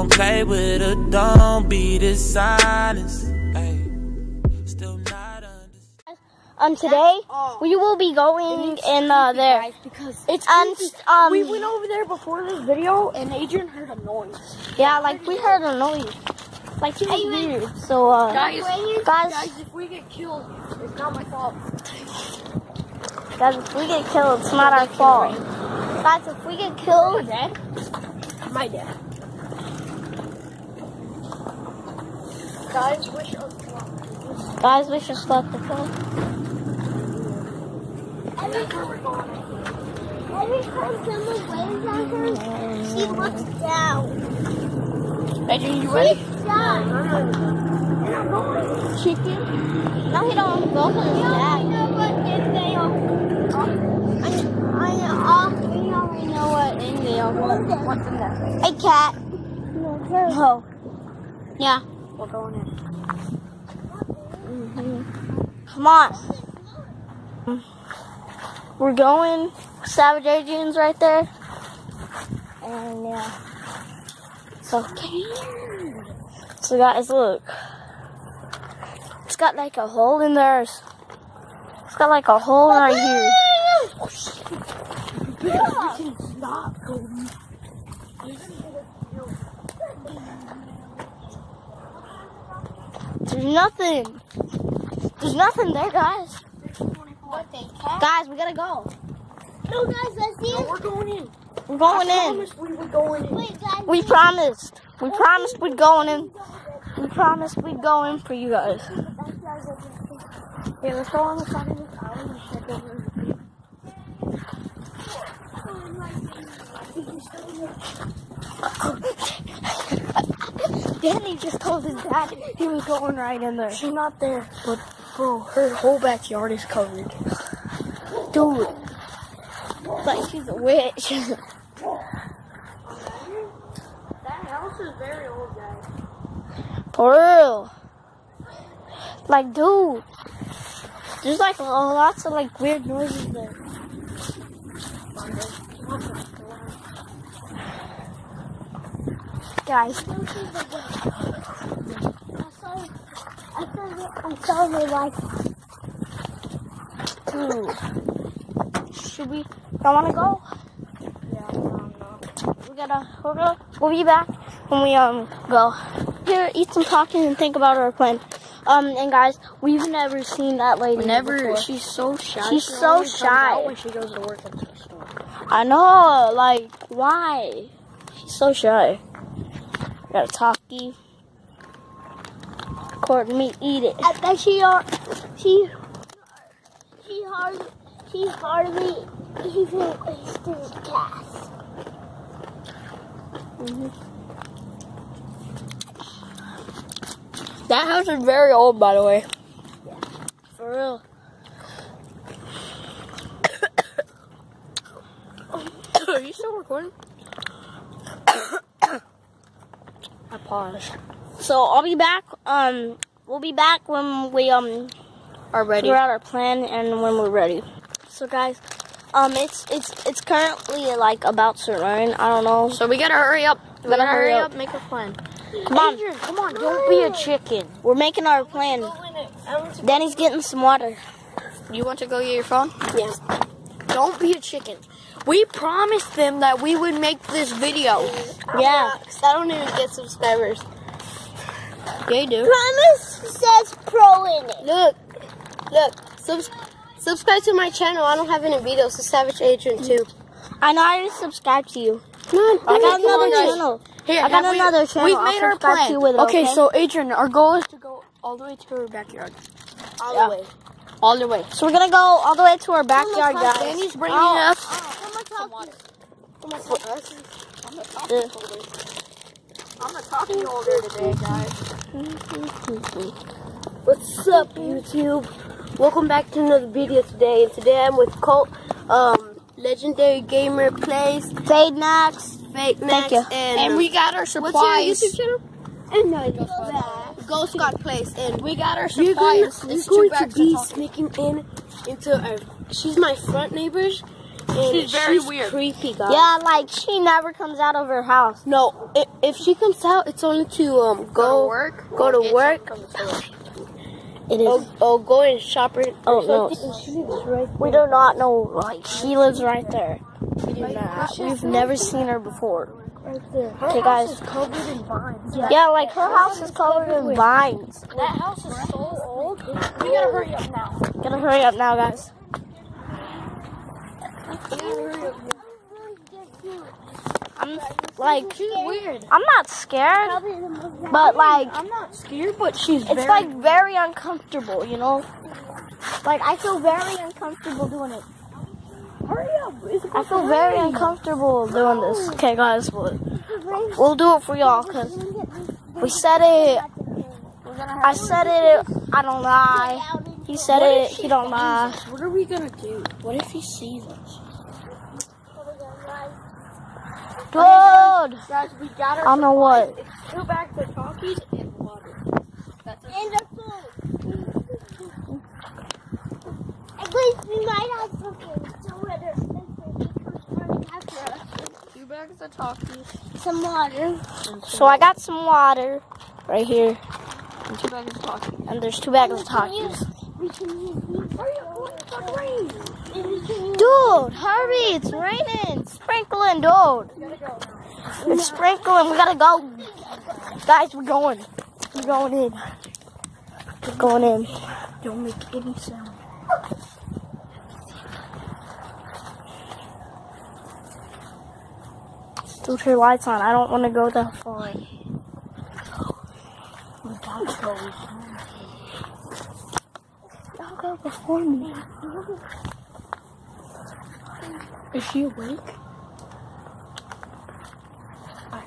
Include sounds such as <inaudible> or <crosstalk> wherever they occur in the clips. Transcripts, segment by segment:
don't play with her, don't be dishonest. Ay, still not understand. Um, today we will be going in uh, there. because It's and um, we went over there before this video and Adrian heard a noise. yeah, like we heard a noise, like it was weird. So uh, Guys, guys, guys, if we get killed, it's not my fault. guys, if we get killed, it's not our fault. Guys, if we get killed, Dad? My dad. Guys, wish us luck. guys, select the phone. Every time someone waves at her, she looks down. Adrian, you ready? Down. Chicken? No, he don't go for his dad. know what if they are. I, I, uh, we already know what in they are. What's in there? A cat. No. Yeah. We're going in. Come on. We're going. Savage Adrian's right there. And uh, yeah. So, so guys, look. It's got like a hole in there. It's got like a hole right here. <laughs> Stop going. There's nothing. There's nothing there, guys. What they cat? Guys, we gotta go. No, guys, let's see No, we're going in. We're going I in. promised we were going in. Wait, guys. We promised. We promised we'd go in. We promised we'd go in for you guys. Yeah, let's go on the side of this island and check over. <laughs> Danny just told his dad he was going right in there. She's not there, but bro, her whole backyard is covered. Dude. Like she's a witch. <laughs> That house is very old, guys. For real. Like, dude. There's like lots of like weird noises there. Guys, I saw, I saw, I saw my wife. dude. Should we? Y'all wanna go? Yeah, no, no. We gotta, we're gonna, we'll be back when we, um, go. Here, eat some talking and think about our plan. Um, and guys, we've never seen that lady before. she's so shy, She's she so shy. when she goes to work at the store. I know, like, why? She's so shy. Got a talkie. Corn meat, eat it. I bet she are, she, she hardly, she hardly even the gas. Mm-hmm. That house is very old, by the way. For real. <coughs> Are you still recording? I paused. So I'll be back. Um, we'll be back when we um Are ready? figure out our plan and when we're ready. So guys, um, it's it's it's currently like about to rain. I don't know. So we gotta hurry up. We gotta hurry up. up. Make a plan. Come on, Adrian, come on. Don't be a chicken. we're making our plan. Danny's getting some water. You want to go get your phone? Yeah. Don't be a chicken. We promised them that we would make this video. Yeah. I don't even get subscribers. They do. Promise says pro in it. Look, look. Subs- subscribe to my channel. I don't have any videos. So Savage Adrian mm. too. I know. I already subscribed to you. On, I got another channel. Here, I got have we- another channel. We've made our plan. you with it, okay, okay? so Adrian, our goal is to go all the way to our backyard. All Yeah. the way. All the way. So we're gonna go all the way to our backyard, guys. Danny's bringing Oh, us. Come on, talk. I'm a talking Yeah. holder. I'm talking holder today, guys. What's up, YouTube? Welcome back to another video today. And today I'm with Colt, um, Legendary Gamer Plays, Fade Max. Fake Thank Max, you. and, we got our supplies. What's your YouTube channel? And no, Ghost got Place, and we got our You're going, supplies. you're It's going to be sneaking in into our. She's my front neighbors, And She's very weird. creepy, guys. Yeah, like she never comes out of her house. No, if, if she comes out, it's only to um go, Go to work. go to work. something from the store. It is. or, or go and shop or Oh, no. She lives right We do not know. Like she lives right there. We do not. We've never seen her before. right there. Okay, guys. covered in vines. Yeah, like her house is covered in vines. That house is so old. We gotta hurry up now. Gotta hurry up now, guys. I'm like, She's weird. I'm not scared, but like, I'm not scared, but she's it's very. like very uncomfortable, you know. Like I feel very uncomfortable doing it. hurry up. It's I feel very uncomfortable doing this. Okay, guys, but we'll do it for y'all because we said it. I said it. I don't lie. He said it. He don't lie. What are we gonna do? What if he sees us? Dude, Guys, we got our I don't know what. It's two bags of Takis and water. That's it. And a food. At least we might have something. So whether it's running after us. Two bags of Takis Some water. So I got some water right here, and two bags of Takis. and there's two bags of Takis. We can use these. Hurry up, boy. It's gonna rain. And we can use Dude, hurry! It's raining, sprinkling, dude. It's sprinkling. We gotta go, guys. We're going. We're going in. We're going in. Don't make any sound. Dude, lights on. I don't want to go that far. Y'all go before me. Is she awake?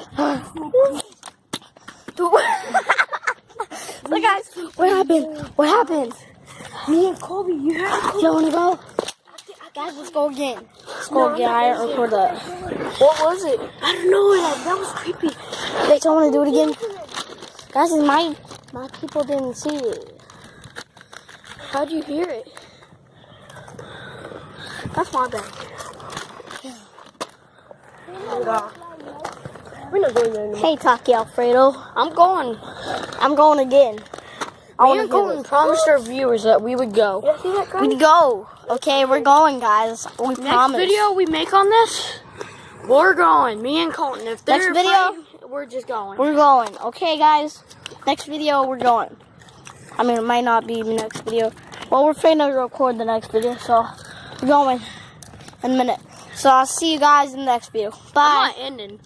<laughs> Look, guys, what happened? What happened? Me and Colby, you have You don't want to go? Guys, let's go again. Let's go again. I record that. What was it? I don't know. That, that was creepy. They don't want to do it again. Guys, my my people didn't see it. How'd you hear it? That's my bad. Oh, We're not going there anymore. Hey, Taki Alfredo. I'm going. I'm going again. Me want and to go. Colton promised our viewers that we would go. Yeah, see that guy? We go. Okay, we're going, guys. We Next promise. video we make on this, we're going. Me and Colton. If they're Next video? we're just going. We're going. Okay, guys. Next video, we're going. I mean, it might not be the next video. Well, we're trying to record the next video, so we're going in a minute. So I'll see you guys in the next video. Bye. I'm not ending.